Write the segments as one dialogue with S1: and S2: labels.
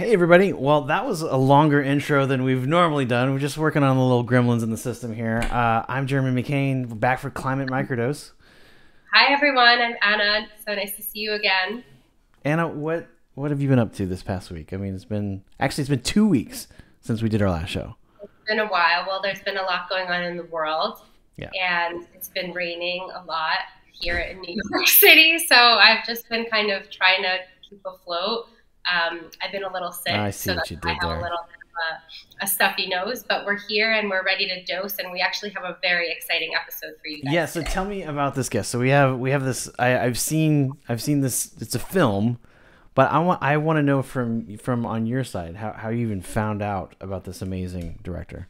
S1: Hey everybody! Well, that was a longer intro than we've normally done. We're just working on the little gremlins in the system here. Uh, I'm Jeremy McCain, back for Climate Microdose.
S2: Hi everyone, I'm Anna. So nice to see you again.
S1: Anna, what what have you been up to this past week? I mean, it's been actually it's been two weeks since we did our last show.
S2: It's been a while. Well, there's been a lot going on in the world,
S1: Yeah.
S2: and it's been raining a lot here in New York City. So I've just been kind of trying to keep afloat. Um, I've been a little sick,
S1: I see
S2: so
S1: what you
S2: I
S1: did
S2: have
S1: there.
S2: a little a, a stuffy nose. But we're here and we're ready to dose, and we actually have a very exciting episode for you guys.
S1: Yeah. So
S2: today.
S1: tell me about this guest. So we have we have this. I, I've seen I've seen this. It's a film, but I want I want to know from from on your side how how you even found out about this amazing director.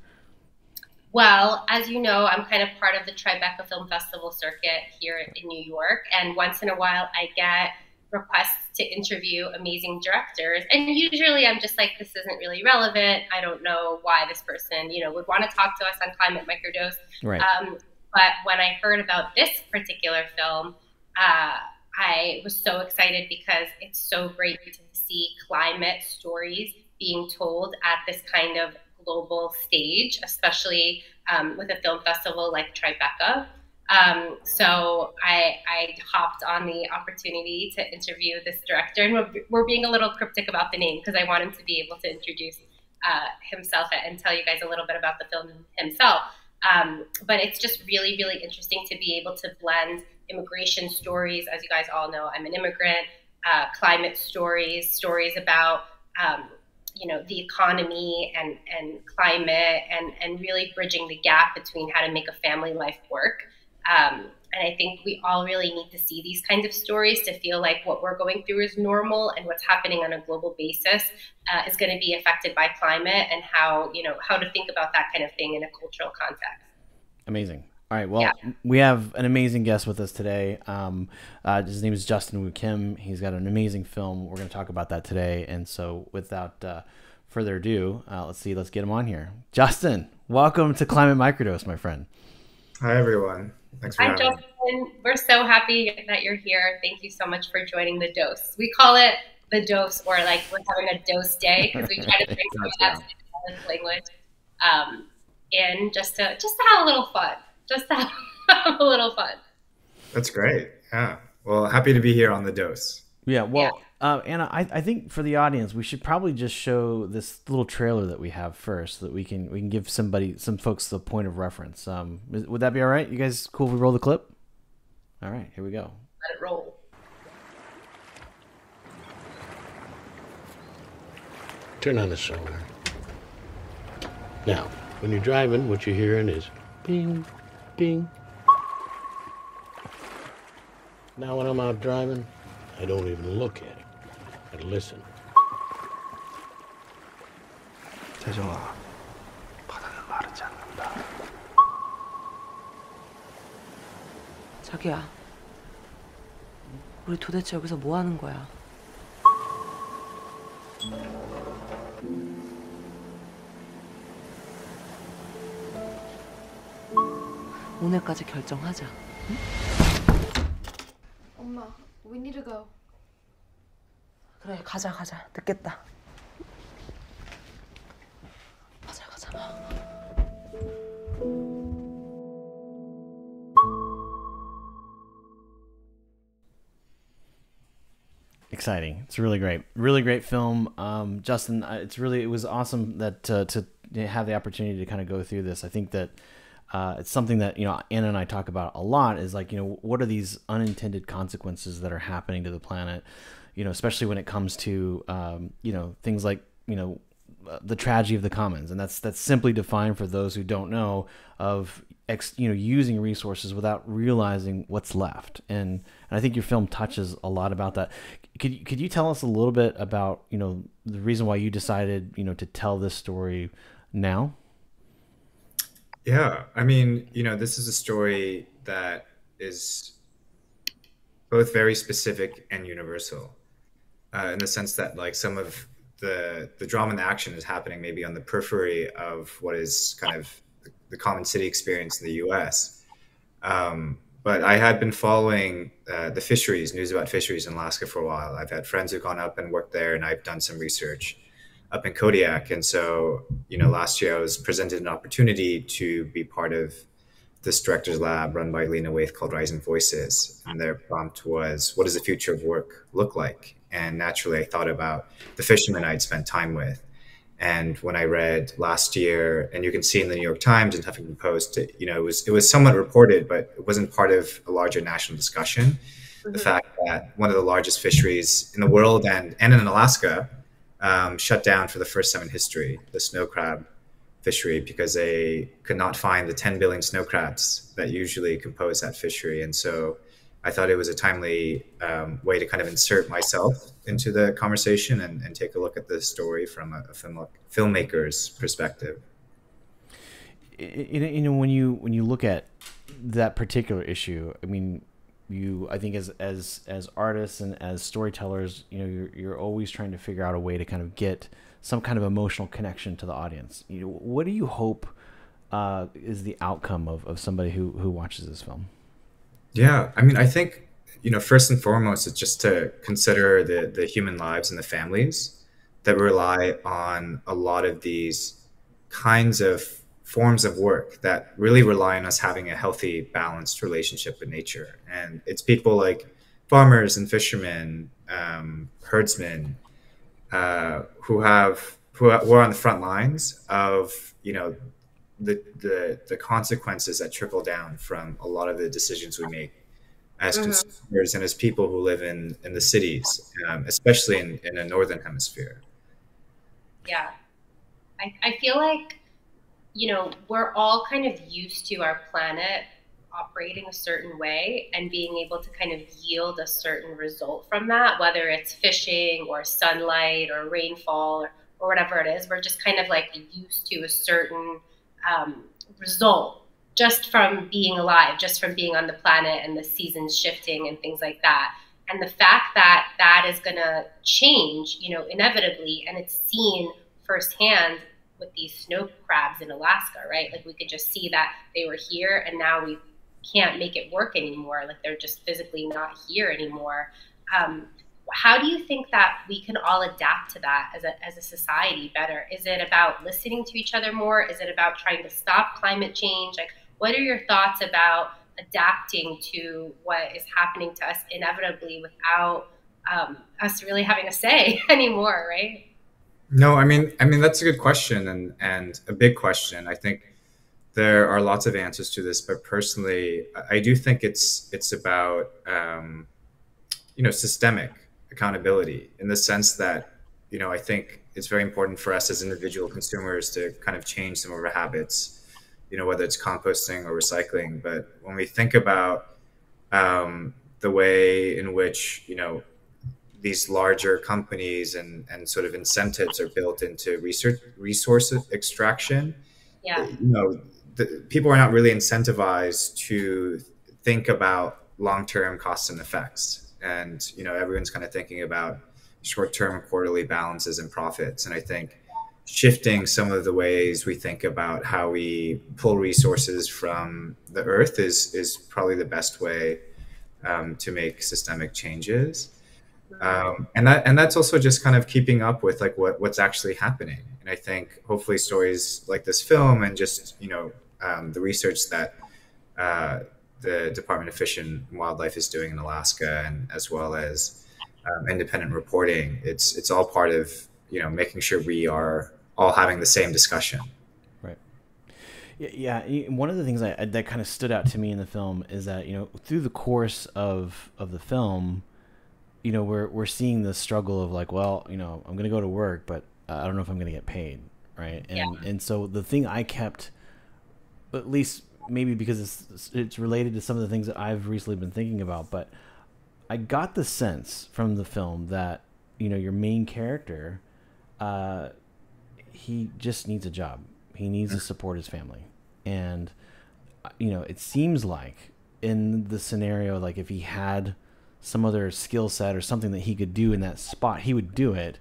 S2: Well, as you know, I'm kind of part of the Tribeca Film Festival circuit here in New York, and once in a while I get requests to interview amazing directors, and usually I'm just like, this isn't really relevant. I don't know why this person, you know, would want to talk to us on Climate Microdose.
S1: Right.
S2: Um, but when I heard about this particular film, uh, I was so excited because it's so great to see climate stories being told at this kind of global stage, especially um, with a film festival like Tribeca. Um, so I, I hopped on the opportunity to interview this director, and we're, we're being a little cryptic about the name because I want him to be able to introduce uh, himself and tell you guys a little bit about the film himself. Um, but it's just really, really interesting to be able to blend immigration stories. As you guys all know, I'm an immigrant, uh, climate stories, stories about um, you know the economy and and climate, and and really bridging the gap between how to make a family life work. Um, and I think we all really need to see these kinds of stories to feel like what we're going through is normal, and what's happening on a global basis uh, is going to be affected by climate, and how you know how to think about that kind of thing in a cultural context.
S1: Amazing. All right. Well,
S2: Yeah.
S1: we have an amazing guest with us today. Um, uh, his name is Justin Wu Kim. He's got an amazing film. We're going to talk about that today. And so, without uh, further ado, uh, let's see. Let's get him on here. Justin, welcome to Climate Microdose, my friend.
S3: Hi, everyone. Thanks for
S2: Hi,
S3: having me.
S2: Justin. We're so happy that you're here. Thank you so much for joining the dose. We call it the dose, or like we're having a dose day because we try to bring some of that Spanish language um, in just to just to have a little fun, just to have a little fun.
S3: That's great. Yeah. Well, happy to be here on the dose.
S1: Yeah. Well, Uh, Anna, I, I think for the audience, we should probably just show this little trailer that we have first, so that we can we can give somebody some folks the point of reference. Um, is- would that be all right? You guys cool? If we roll the clip. All right. Here we go.
S2: Let it roll.
S4: Turn on the sonar. Now, when you're driving, what you're hearing is bing, bing. Now, when I'm out driving, I don't even look at it. I listen.
S5: 태정아, 바다는 마르지 않는다.
S6: 자기야, 우리 도대체 여기서 뭐 하는 거야? 오늘까지 결정하자.
S7: 엄마, we need to go.
S6: 그래 가자 가자. 늦겠다. 가자 가자.
S1: Exciting. It's really great. Really great film. Um, justin it's really it was awesome that uh, to have the opportunity to kind of go through this. I think that uh, it's something that you know Anna and I talk about a lot is like you know what are these unintended consequences that are happening to the planet? You know, especially when it comes to um, you know things like you know the tragedy of the commons, and that's that's simply defined for those who don't know of ex, you know using resources without realizing what's left. And, and I think your film touches a lot about that. Could could you tell us a little bit about you know the reason why you decided you know to tell this story now?
S3: Yeah, I mean, you know, this is a story that is both very specific and universal, uh, in the sense that like some of the the drama and the action is happening maybe on the periphery of what is kind of the common city experience in the U.S. Um, but I had been following uh, the fisheries, news about fisheries in Alaska for a while. I've had friends who've gone up and worked there, and I've done some research up in Kodiak. And so, you know, last year I was presented an opportunity to be part of this director's lab run by Lena Waithe called Rising Voices. And their prompt was, What does the future of work look like? And naturally, I thought about the fishermen I'd spent time with. And when I read last year, and you can see in the New York Times and Huffington Post, it, you know, it was it was somewhat reported, but it wasn't part of a larger national discussion. Mm-hmm. The fact that one of the largest fisheries in the world and and in Alaska um, shut down for the first time in history, the snow crab fishery, because they could not find the 10 billion snow crabs that usually compose that fishery, and so I thought it was a timely um, way to kind of insert myself into the conversation and, and take a look at the story from a, a film, filmmaker's perspective.
S1: You know, when you when you look at that particular issue, I mean, you I think as as as artists and as storytellers, you know, you're you're always trying to figure out a way to kind of get some kind of emotional connection to the audience. You know, what do you hope uh, is the outcome of, of somebody who who watches this film?
S3: Yeah, I mean, I think you know, first and foremost, it's just to consider the the human lives and the families that rely on a lot of these kinds of forms of work that really rely on us having a healthy, balanced relationship with nature. And it's people like farmers and fishermen, um, herdsmen, uh, who have who are on the front lines of you know the, the the consequences that trickle down from a lot of the decisions we make as mm-hmm. consumers and as people who live in in the cities, um, especially in in a northern hemisphere.
S2: Yeah, I, I feel like you know we're all kind of used to our planet operating a certain way and being able to kind of yield a certain result from that, whether it's fishing or sunlight or rainfall or, or whatever it is. We're just kind of like used to a certain um, result just from being alive, just from being on the planet and the seasons shifting and things like that. And the fact that that is going to change, you know, inevitably, and it's seen firsthand with these snow crabs in Alaska, right? Like we could just see that they were here and now we can't make it work anymore. Like they're just physically not here anymore. Um, how do you think that we can all adapt to that as a, as a society better? Is it about listening to each other more? Is it about trying to stop climate change? Like, what are your thoughts about adapting to what is happening to us inevitably without um, us really having a say anymore, right?
S3: No, I mean, I mean that's a good question and and a big question. I think there are lots of answers to this, but personally, I do think it's it's about um, you know systemic accountability in the sense that you know I think it's very important for us as individual consumers to kind of change some of our habits, you know whether it's composting or recycling. But when we think about um, the way in which you know these larger companies and, and sort of incentives are built into research resource extraction.
S2: Yeah.
S3: You know, the, people are not really incentivized to think about long-term costs and effects. And you know everyone's kind of thinking about short-term quarterly balances and profits. And i think shifting some of the ways we think about how we pull resources from the earth is is probably the best way um, to make systemic changes. Um, and that and that's also just kind of keeping up with like what what's actually happening. And i think hopefully stories like this film and just you know um, the research that uh, the Department of Fish and Wildlife is doing in Alaska, and as well as um, independent reporting. It's it's all part of you know making sure we are all having the same discussion.
S1: Right. Yeah, yeah. One of the things I, that kind of stood out to me in the film is that you know through the course of of the film, you know we're we're seeing the struggle of like, well, you know, I'm gonna go to work, but I don't know if I'm gonna get paid, right? And
S2: Yeah.
S1: and so the thing I kept, at least maybe because it's it's related to some of the things that I've recently been thinking about, but I got the sense from the film that you know your main character, uh, he just needs a job. He needs to support his family, and you know it seems like in the scenario, like if he had some other skill set or something that he could do in that spot, he would do it.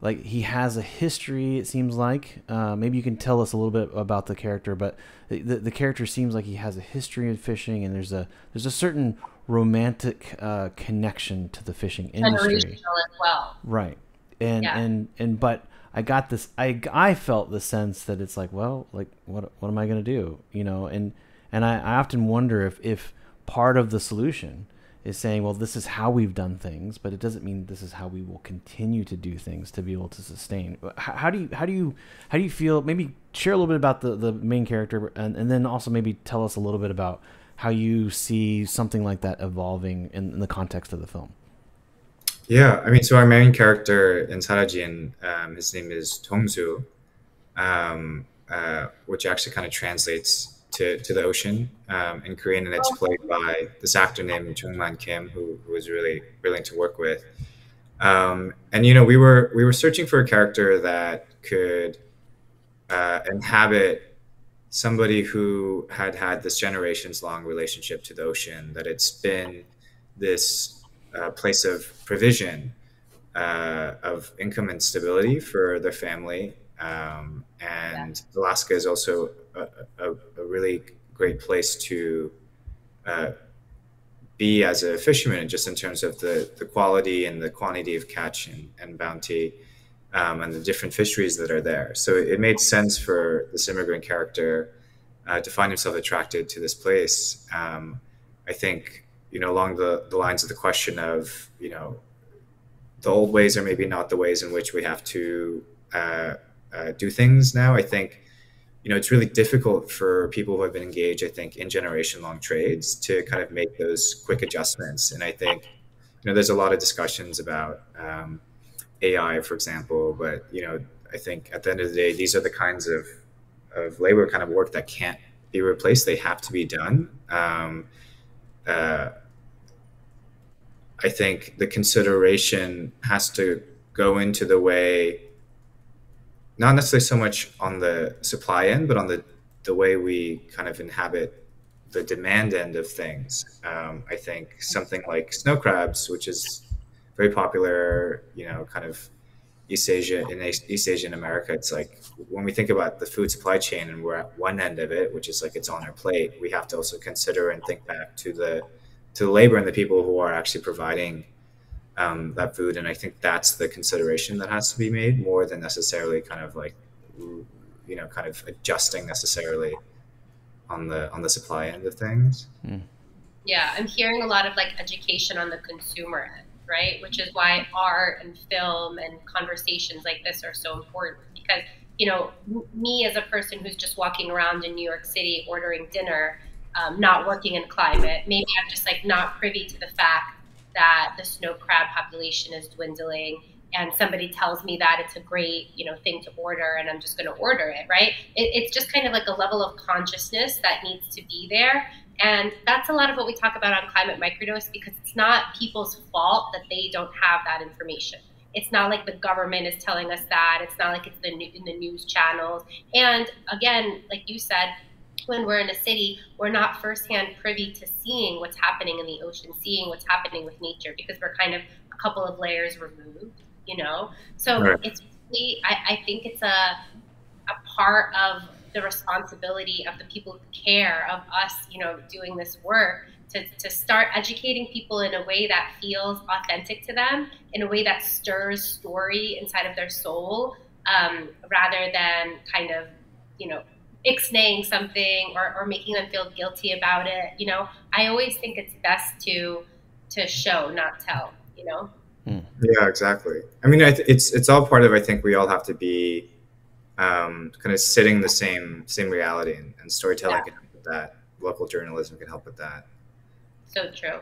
S1: Like he has a history, it seems like. Uh, maybe you can tell us a little bit about the character, but the, the, the character seems like he has a history of fishing, and there's a there's a certain romantic uh, connection to the fishing industry.
S2: Well.
S1: Right. And
S2: Yeah.
S1: and and but I got this I I felt the sense that it's like, well, like what what am I going to do? You know, and and I, I often wonder if if part of the solution is saying, well, this is how we've done things, but it doesn't mean this is how we will continue to do things to be able to sustain. How, how do you how do you how do you feel? Maybe share a little bit about the the main character, and and then also maybe tell us a little bit about how you see something like that evolving in, in the context of the film.
S3: Yeah, I mean, so our main character in Sarajin, um, his name is Tongsu, um, uh, which actually kind of translates to, to the ocean um, in Korean, and it's played by this actor named Jungman Kim, who, who was really brilliant to work with. Um, and you know, we were we were searching for a character that could uh, inhabit somebody who had had this generations long relationship to the ocean, that it's been this uh, place of provision uh, of income and stability for their family. Um, and Alaska is also a, a really great place to uh, be as a fisherman, just in terms of the, the quality and the quantity of catch and, and bounty um, and the different fisheries that are there. So it made sense for this immigrant character uh, to find himself attracted to this place. Um, I think you know, along the, the lines of the question of, you know, the old ways are maybe not the ways in which we have to uh, uh, do things now. I think, you know, it's really difficult for people who have been engaged, I think, in generation long trades to kind of make those quick adjustments. And I think, you know, there's a lot of discussions about um, AI, for example, but, you know, I think at the end of the day, these are the kinds of, of labor kind of work that can't be replaced. They have to be done. Um, uh, I think the consideration has to go into the way, not necessarily so much on the supply end, but on the, the way we kind of inhabit the demand end of things. Um, I think something like snow crabs, which is very popular, you know, kind of East Asia in East Asia and America, it's like when we think about the food supply chain and we're at one end of it, which is like it's on our plate, we have to also consider and think back to the to the labor and the people who are actually providing um, that food. And I think that's the consideration that has to be made more than necessarily kind of like you know kind of adjusting necessarily on the on the supply end of things.
S2: Yeah, I'm hearing a lot of like education on the consumer end, right? Which is why art and film and conversations like this are so important because, you know, me as a person who's just walking around in New York City ordering dinner, um, not working in climate, maybe I'm just like not privy to the fact that the snow crab population is dwindling and somebody tells me that it's a great you know thing to order and i'm just going to order it right? It, it's just kind of like a level of consciousness that needs to be there and that's a lot of what we talk about on climate microdose because it's not people's fault that they don't have that information. It's not like the government is telling us that it's not like it's the in the news channels and again like you said when we're in a city, we're not firsthand privy to seeing what's happening in the ocean, seeing what's happening with nature, because we're kind of a couple of layers removed, you know. So
S3: Right.
S2: it's really, I, I think it's a a part of the responsibility of the people who care of us, you know, doing this work to, to start educating people in a way that feels authentic to them, in a way that stirs story inside of their soul, um, rather than kind of, you know, ixnaying something or, or making them feel guilty about it. You know, I always think it's best to to show, not tell. You know.
S3: Yeah, exactly. I mean, it's it's all part of. I think we all have to be um, kind of sitting the same same reality, and, and storytelling
S2: Yeah.
S3: can help with that. Local journalism can help with that.
S2: So true.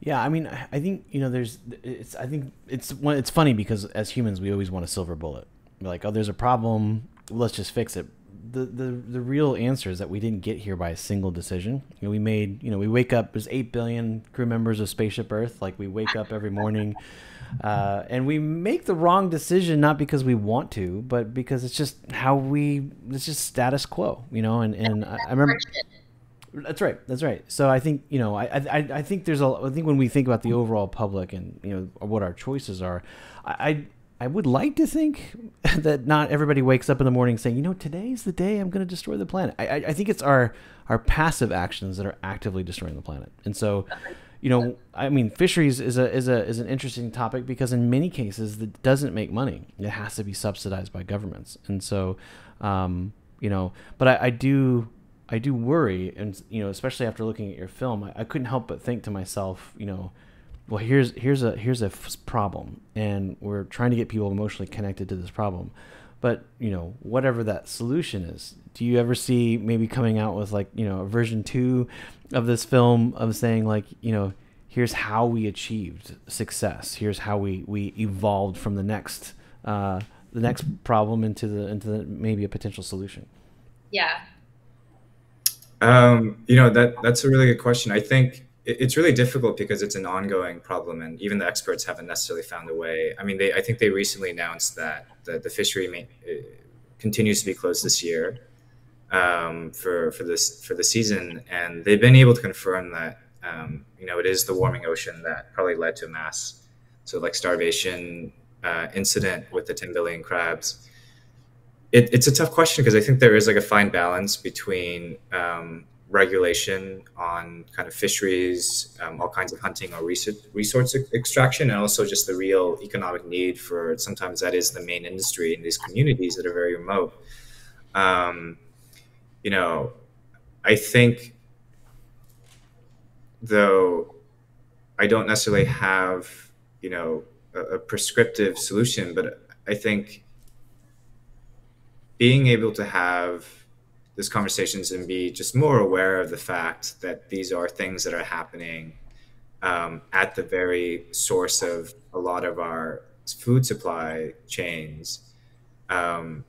S1: Yeah, I mean, I I think you know, there's, it's, I think it's, one- it's funny because as humans, we always want a silver bullet. We're like, oh, there's a problem, let's just fix it. The, the, the real answer is that we didn't get here by a single decision. You know, we made, you know, we wake up. There's eight billion crew members of Spaceship Earth. Like we wake up every morning, uh, and we make the wrong decision not because we want to, but because it's just how we. It's just status quo, you know. And and I, I remember. That's right. That's right. So I think you know, I, I I think there's a. I think when we think about the overall public and you know what our choices are, I I, would like to think that not everybody wakes up in the morning saying, you know, today's the day I'm going to destroy the planet. I I, I think it's our our passive actions that are actively destroying the planet, and so. You know, I mean, fisheries is a is a is an interesting topic because in many cases it doesn't make money. It has to be subsidized by governments, and so, um, you know, but I, I do I do worry, and you know, especially after looking at your film, I, I couldn't help but think to myself, you know, well, here's here's a here's a f- problem, and we're trying to get people emotionally connected to this problem, but you know, whatever that solution is, do you ever see maybe coming out with like you know a version two of this film of saying like you know here's how we achieved success, here's how we we evolved from the next uh, the next problem into the into the, maybe a potential solution.
S2: Yeah.
S3: Um, you know that that's a really good question. I think it, it's really difficult because it's an ongoing problem, and even the experts haven't necessarily found a way. I mean, they I think they recently announced that the, the fishery may, uh, continues to be closed this year um, for for this for the season, and they've been able to confirm that um, you know it is the warming ocean that probably led to a mass so like starvation uh, incident with the 10 billion crabs it, it's a tough question because I think there is like a fine balance between um, regulation on kind of fisheries, um, all kinds of hunting or resource, extraction, and also just the real economic need for sometimes that is the main industry in these communities that are very remote. Um, you know, I think though I don't necessarily have you know a, a prescriptive solution, but I think being able to have these conversations and be just more aware of the fact that these are things that are happening um, at the very source of a lot of our food supply chains um,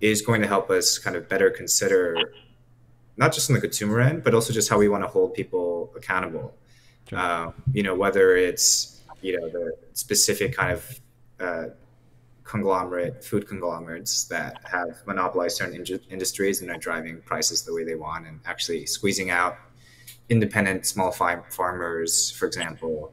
S3: is going to help us kind of better consider not just on the consumer end, but also just how we want to hold people accountable. Um, you know, whether it's you know the specific kind of uh, conglomerate food conglomerates that have monopolized certain in- industries and are driving prices the way they want and actually squeezing out independent small farmers, for example.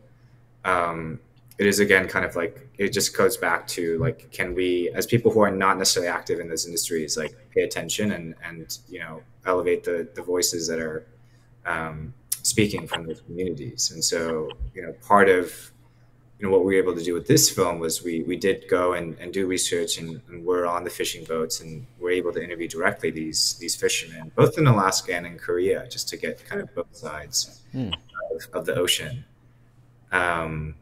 S3: Um, it is again kind of like it just goes back to like can we as people who are not necessarily active in those industries like pay attention and and you know elevate the the voices that are um, speaking from those communities and so you know part of you know what we were able to do with this film was we we did go and, and do research and, and we're on the fishing boats and we're able to interview directly these these fishermen both in Alaska and in Korea just to get kind of both sides
S1: Hmm.
S3: of, of the ocean. Um,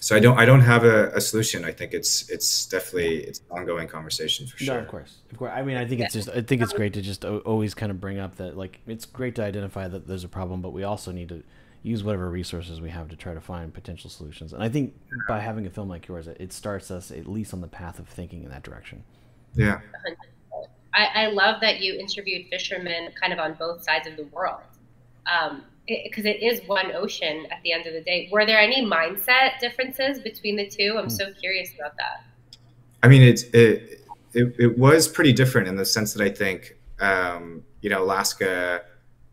S3: so I don't I don't have a, a solution. I think it's it's definitely it's an ongoing conversation for sure
S1: No, of course, of course. I mean, I think it's just, I think it's great to just always kind of bring up that, like, it's great to identify that there's a problem, but we also need to use whatever resources we have to try to find potential solutions. And I think by having a film like yours, it- it starts us at least on the path of thinking in that direction.
S3: yeah
S2: I, I love that you interviewed fishermen kind of on both sides of the world. Um, because it, it is one ocean at the end of the day. Were there any mindset differences between the two? I'm so curious about that.
S3: I mean, it's it, it it was pretty different in the sense that I think um, you know Alaska,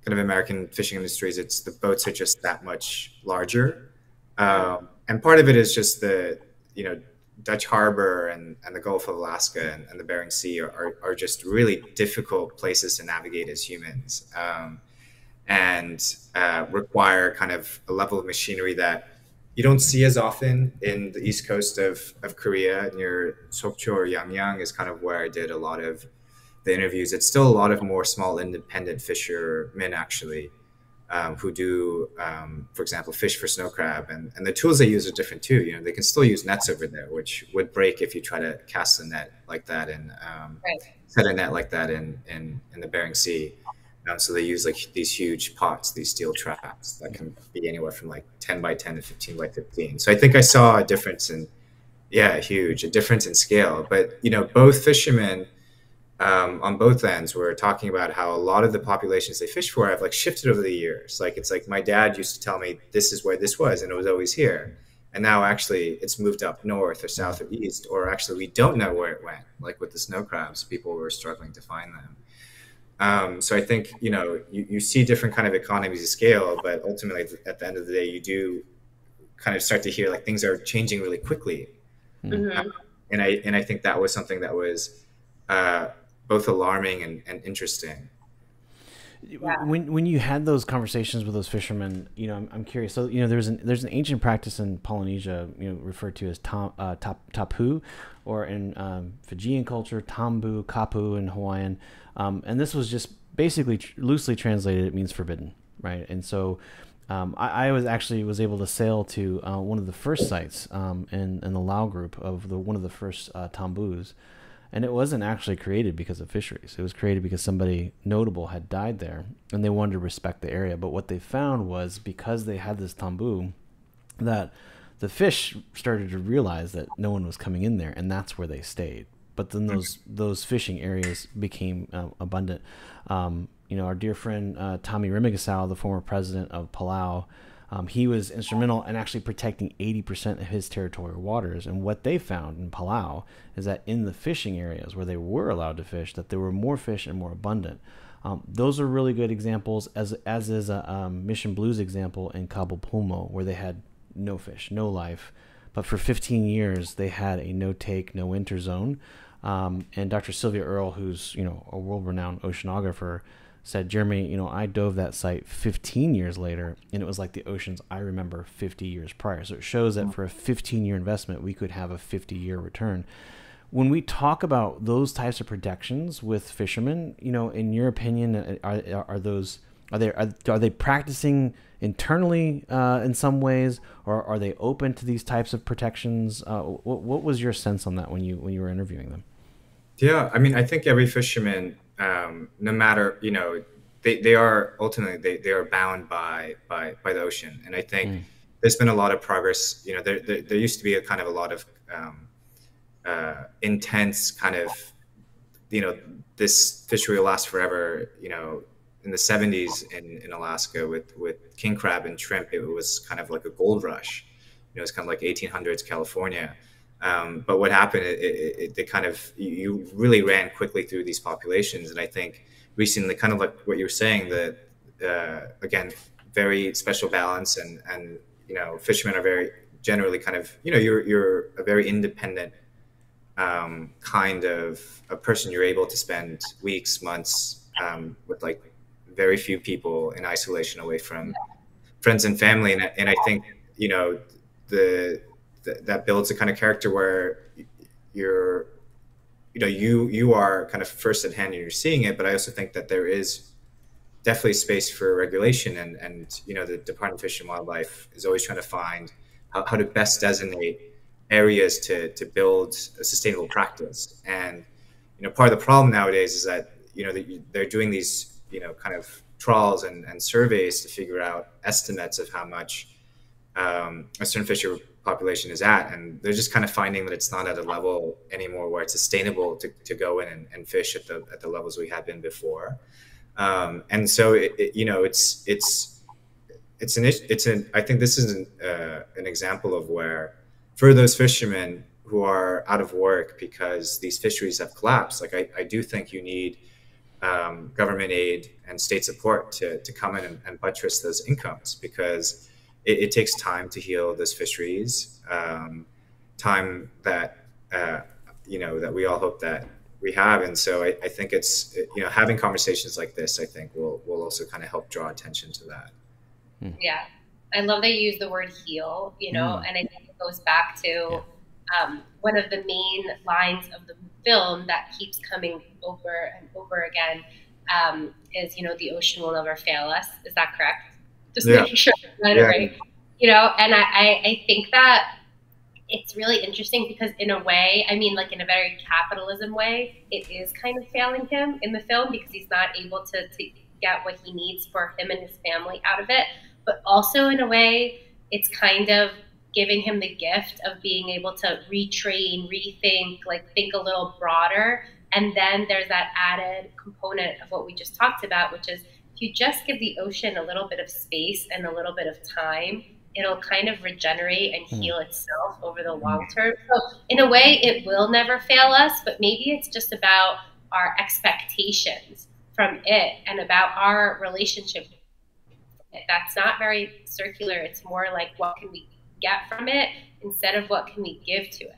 S3: kind of American fishing industries, it's the boats are just that much larger, um, and part of it is just the you know Dutch Harbor and, and the Gulf of Alaska and, and the Bering Sea are, are, are just really difficult places to navigate as humans. Um, and uh, require kind of a level of machinery that you don't see as often in the east coast of, of Korea near Sokcho or Yangyang is kind of where I did a lot of the interviews. It's still a lot of more small independent fishermen actually. um, who do, um, for example, fish for snow crab, and, and the tools they use are different too. You know, they can still use nets over there, which would break if you try to cast a net like that and um,
S2: Right.
S3: set a net like that in in, in the Bering Sea. Um, so they use like these huge pots, these steel traps that can be anywhere from like 10 by 10 to 15 by 15. So I think I saw a difference in, yeah, huge, a difference in scale. But, you know, both fishermen um, on both ends were talking about how a lot of the populations they fish for have like shifted over the years. Like it's like my dad used to tell me this is where this was and it was always here. And now actually it's moved up north or south or east, or actually we don't know where it went. Like with the snow crabs, people were struggling to find them. Um, so I think you know you, you see different kind of economies of scale, but ultimately at the end of the day, you do kind of start to hear like things are changing really quickly,
S2: Mhm.
S3: and I and I think that was something that was uh, both alarming and, and interesting.
S1: When when you had those conversations with those fishermen, you know, I'm, I'm curious. So you know, there's an there's an ancient practice in Polynesia, you know, referred to as tam, uh, tap, tapu, or in um, Fijian culture, tambu, kapu in Hawaiian, um, and this was just basically tr- loosely translated. It means forbidden, right? And so. Um, I, I was actually was able to sail to uh, one of the first sites um, in, in the Lau group of the one of the first uh, tambus, and it wasn't actually created because of fisheries. It was created because somebody notable had died there, and they wanted to respect the area. But what they found was because they had this tambu, that the fish started to realize that no one was coming in there, and that's where they stayed. But then those those fishing areas became uh, abundant. Um, you know, our dear friend uh, Tommy Remengesau, the former president of Palau, um, he was instrumental in actually protecting 80% of his territorial waters. And what they found in Palau is that in the fishing areas where they were allowed to fish, that there were more fish and more abundant. Um, those are really good examples, as as is a um, Mission Blue's example in Cabo Pulmo, where they had no fish, no life, but for 15 years they had a no take, no enter zone. Um, and Dr. Sylvia Earle, who's you know a world-renowned oceanographer, said, Jeremy, you know, I dove that site 15 years later, and it was like the oceans I remember 50 years prior. So it shows that for a 15 year investment, we could have a 50 year return. When we talk about those types of protections with fishermen, you know, in your opinion, are, are those are they are, are they practicing internally uh, in some ways, or are they open to these types of protections? Uh, what, what was your sense on that when you when you were interviewing them?
S3: Yeah, I mean, I think every fisherman, um, no matter you know, they, they are ultimately they, they are bound by by by the ocean, and I think
S1: Mm.
S3: there's been a lot of progress. You know, there there, there used to be a kind of a lot of um, uh, intense kind of, you know, this fishery will last forever. You know, in the 70s in, in Alaska with with king crab and shrimp, it was kind of like a gold rush. You know, it's kind of like 1800s California. Um, but what happened? It, it, it, they kind of you really ran quickly through these populations, and I think recently, kind of like what you were saying, that uh, again, very special balance, and and you know, fishermen are very generally kind of you know you're you're a very independent um, kind of a person. You're able to spend weeks, months um, with like very few people in isolation, away from friends and family, and and I think you know the th- that builds a kind of character where you're you know you you are kind of first at hand and you're seeing it but i also think that there is definitely space for regulation and and you know the department of fish and wildlife is always trying to find how, how to best designate areas to to build a sustainable practice. And you know part of the problem nowadays is that you know they're doing these you know kind of trawls and, and surveys to figure out estimates of how much um, a certain fisher population is at, and they're just kind of finding that it's not at a level anymore where it's sustainable to, to go in and, and fish at the at the levels we had been before. Um, and so, it, it, you know, it's it's it's an it's an I think this is an, uh, an example of where for those fishermen who are out of work because these fisheries have collapsed, like I, I do think you need um, government aid and state support to, to come in and, and buttress those incomes because it, it takes time to heal those fisheries, um, time that uh, you know that we all hope that we have, and so I, I think it's you know having conversations like this, I think will will also kind of help draw attention to that.
S2: Yeah. I love that you use the word heal, you know,
S1: Mm.
S2: and I think it goes back to um, one of the main lines of the film that keeps coming over and over again um, is, you know, the ocean will never fail us. Is that correct? Just
S3: Yeah.
S2: making sure I got it
S3: Yeah.
S2: right. You know, and I, I, I think that it's really interesting because in a way, I mean, like in a very capitalism way, it is kind of failing him in the film because he's not able to, to get what he needs for him and his family out of it. But also in a way, it's kind of giving him the gift of being able to retrain, rethink, like think a little broader. And then there's that added component of what we just talked about, which is if you just give the ocean a little bit of space and a little bit of time, it'll kind of regenerate and
S1: Hmm.
S2: heal itself over the long term. So, in a way, it will never fail us, but maybe it's just about our expectations from it and about our relationship. That's not very circular. It's more like what can we get from it instead of what can we give to it.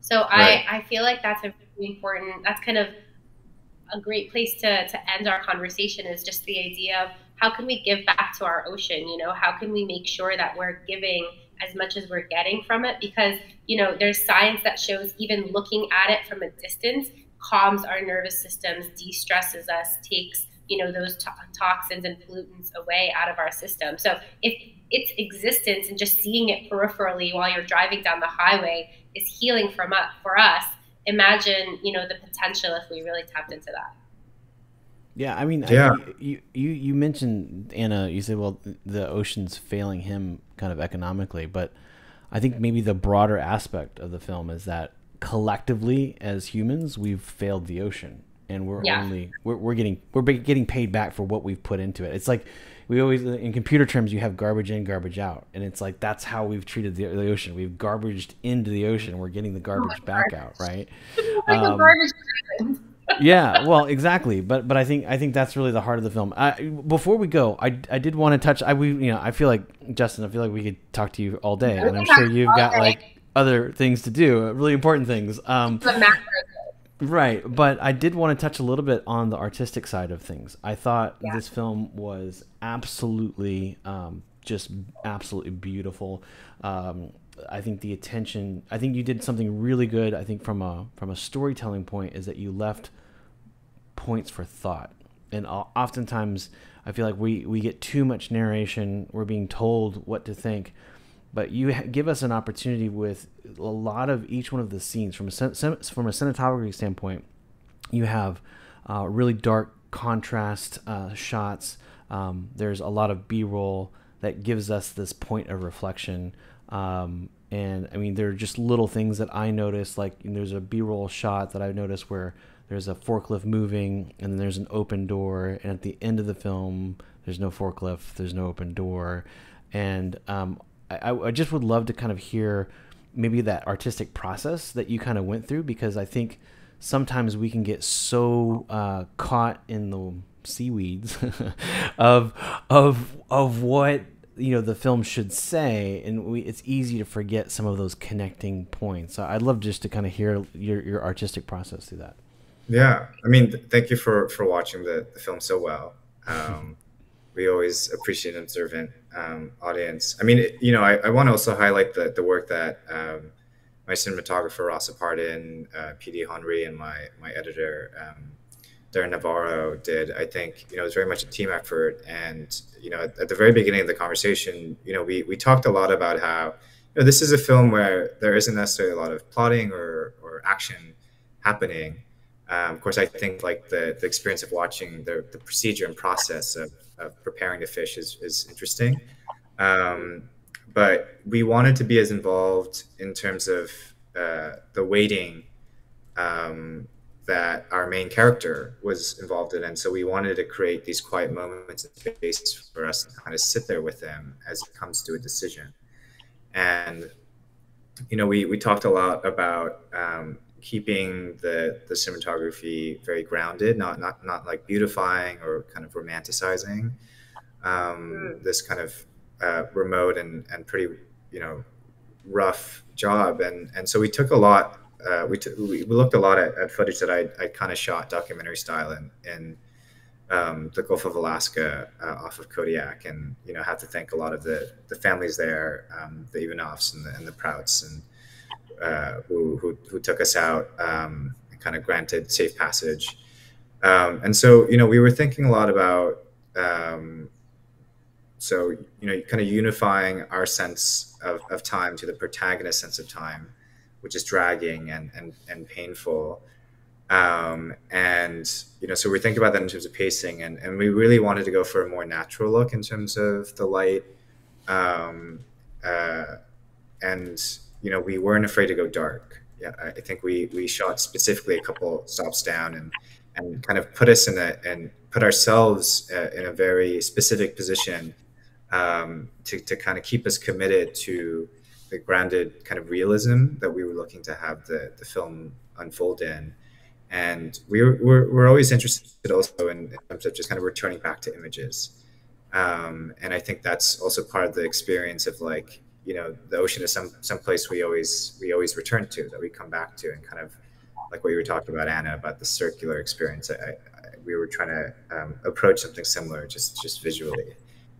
S2: So
S3: Right.
S2: I, I feel like that's a really important, that's kind of a great place to, to end our conversation is just the idea of how can we give back to our ocean? You know, how can we make sure that we're giving as much as we're getting from it? Because, you know, there's science that shows even looking at it from a distance calms our nervous systems, de stresses us, takes, you know, those to- toxins and pollutants away out of our system. So if its existence and just seeing it peripherally while you're driving down the highway is healing from us, for us, imagine, you know, the potential if we really tapped into that.
S1: Yeah, I mean, I-
S3: Yeah.
S1: you, you you mentioned Anna. You said, well, the ocean's failing him kind of economically, but I think maybe the broader aspect of the film is that collectively as humans, we've failed the ocean, and we're
S2: Yeah.
S1: only we're, we're getting we're getting paid back for what we've put into it. It's like we always in computer terms, you have garbage in, garbage out, and it's like that's how we've treated the, the ocean. We've garbaged into the ocean. We're getting the garbage back out, right?
S2: Like
S1: Um,
S2: garbage
S1: yeah well exactly. But but i think i think that's really the heart of the film. I, before we go i, I did want to touch i we you know i feel like justin i feel like we could talk to you all day. And i'm sure you've got like other things to do really important things. Um
S2: But macro
S1: Right, but I did want to touch a little bit on the artistic side of things. I thought
S2: Yeah.
S1: this film was absolutely, um, just absolutely beautiful. Um, I think the attention. I think you did something really good. I think from a from a storytelling point is that you left points for thought, and oftentimes I feel like we we get too much narration. We're being told what to think, but you give us an opportunity with a lot of each one of the scenes from a from a cinematography standpoint. You have uh, really dark contrast uh, shots. Um, there's a lot of B-roll that gives us this point of reflection. Um, and I mean, there are just little things that I notice. Like there's a B-roll shot that I noticed where there's a forklift moving, and then there's an open door, and at the end of the film, there's no forklift, there's no open door, and um, I, I just would love to kind of hear maybe that artistic process that you kind of went through because I think sometimes we can get so uh, caught in the seaweeds of of of what you know the film should say and we, it's easy to forget some of those connecting points. So i'd love just to kind of hear your, your artistic process through that.
S3: Yeah, I mean, th- thank you for for watching the, the film so well. Um, we always appreciate an observant um, audience. I mean, you know, I, I want to also highlight the the work that um, my cinematographer Ross Pardon, uh, PD Henry, and my my editor um, Darren Navarro did. I think you know it was very much a team effort. And you know, at, at the very beginning of the conversation, you know, we we talked a lot about how you know this is a film where there isn't necessarily a lot of plotting or or action happening. Um, of course, I think like the, the experience of watching the, the procedure and process of, of preparing the fish is, is interesting. Um, but we wanted to be as involved in terms of uh, the waiting um, that our main character was involved in. And so we wanted to create these quiet moments and space for us to kind of sit there with them as it comes to a decision. And, you know, we, we talked a lot about um, keeping the the cinematography very grounded, not not not like beautifying or kind of romanticizing um, this kind of uh, remote and and pretty you know rough job. And and so we took a lot. Uh, we we looked a lot at, at footage that I I kind of shot documentary style in in um, the Gulf of Alaska uh, off of Kodiak, and you know have to thank a lot of the the families there, um, the Ivanovs and the, and the Prouts and uh, who, who, who took us out um, and kind of granted safe passage. Um, and so, you know, we were thinking a lot about um, so you know, kind of unifying our sense of, of time to the protagonist sense of time, which is dragging and and, and painful. Um, and you know, so we think about that in terms of pacing, and, and we really wanted to go for a more natural look in terms of the light. Um, uh, and you know, we weren't afraid to go dark. Yeah, I think we we shot specifically a couple stops down and and kind of put us in a and put ourselves uh, in a very specific position um, to, to kind of keep us committed to the grounded kind of realism that we were looking to have the, the film unfold in. And we were, we're, we're always interested also in, in, terms of just kind of returning back to images. Um, and I think that's also part of the experience of like, you know, the ocean is some, some place we always, we always return to that we come back to and kind of like what you were talking about, Anna, about the circular experience. I, I, we were trying to um, approach something similar, just just visually.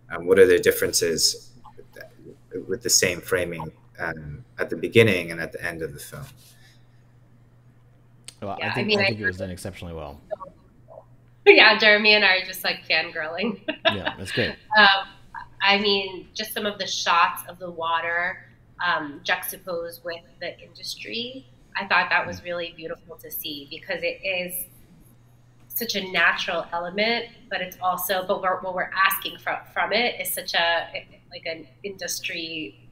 S3: Um, what are the differences with, with the same framing um, at the beginning and at the end of the film?
S1: Well, yeah, I think, I, mean, I think it was done exceptionally well.
S2: Yeah, Jeremy and I are just like fangirling.
S1: yeah, that's great.
S2: I mean, just some of the shots of the water um, juxtaposed with the industry I thought that was really beautiful to see because it is such a natural element, but it's also, but what we're asking from, from it is such a, like an industry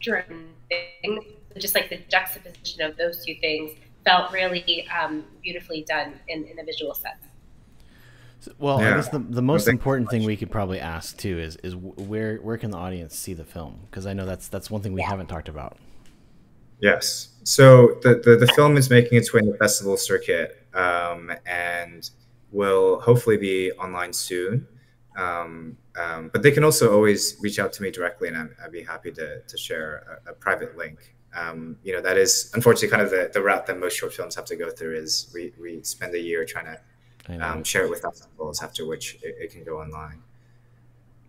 S2: driven thing. Just like the juxtaposition of those two things felt really um, beautifully done in, in a visual sense.
S1: Well, yeah. I guess the, the most important thing we could probably ask too is is where where can the audience see the film? Because I know that's that's one thing we haven't talked about.
S3: Yes. So the, the, the, film is making its way in the festival circuit um, and will hopefully be online soon. Um, um, but they can also always reach out to me directly, and i would be happy to, to share a, a private link. Um, you know, that is unfortunately kind of the, the route that most short films have to go through. Is we, we spend a year trying to um, share it with festivals, after which it, it can go online.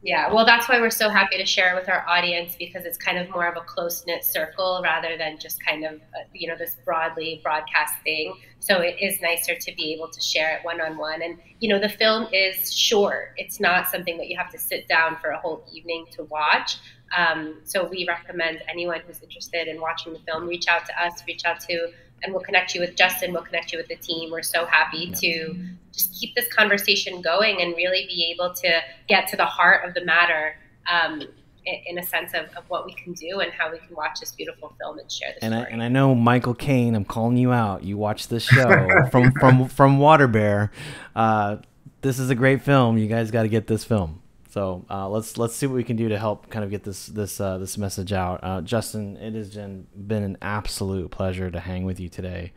S2: Yeah, well, that's why we're so happy to share it with our audience because it's kind of more of a close knit circle rather than just kind of, uh, you know, this broadly broadcast thing. So it is nicer to be able to share it one on one. And, you know, the film is short, it's not something that you have to sit down for a whole evening to watch. Um, so we recommend anyone who's interested in watching the film reach out to us, reach out to and we'll connect you with Justin. We'll connect you with the team. We're so happy yeah. to just keep this conversation going and really be able to get to the heart of the matter um, in a sense of, of what we can do and how we can watch this beautiful film and share this
S1: and story. I, and I know Michael Caine, I'm calling you out. You watch this show from from from Water Bear. Uh, this is a great film. You guys got to get this film. So uh, let's let's see what we can do to help kind of get this this uh, this message out. Uh, Justin, it has been been an absolute pleasure to hang with you today.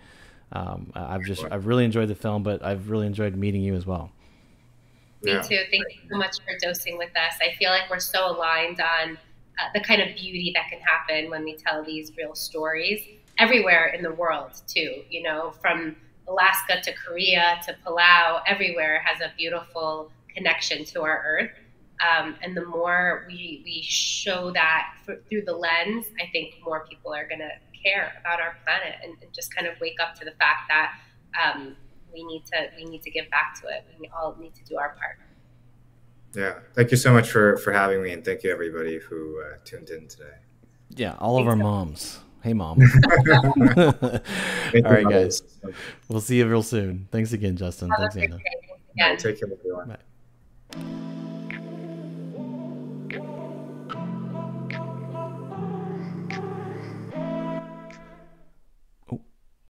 S1: Um, I've just I've really enjoyed the film, but I've really enjoyed meeting you as well.
S2: Me yeah. too. Thank you so much for dosing with us. I feel like we're so aligned on uh, the kind of beauty that can happen when we tell these real stories everywhere in the world too. You know, from Alaska to Korea to Palau, everywhere has a beautiful connection to our earth. Um, and the more we, we show that for, through the lens, I think more people are going to care about our planet and, and, just kind of wake up to the fact that um, we need to we need to give back to it. We all need to do our part.
S3: Yeah, thank you so much for for having me, and thank you everybody who uh, tuned in today.
S1: Yeah, all Thanks of our so moms. Hey, mom. all right, guys. We'll see you real soon. Thanks again, Justin. Have Thanks, Anna.
S3: Take care, everyone. Bye.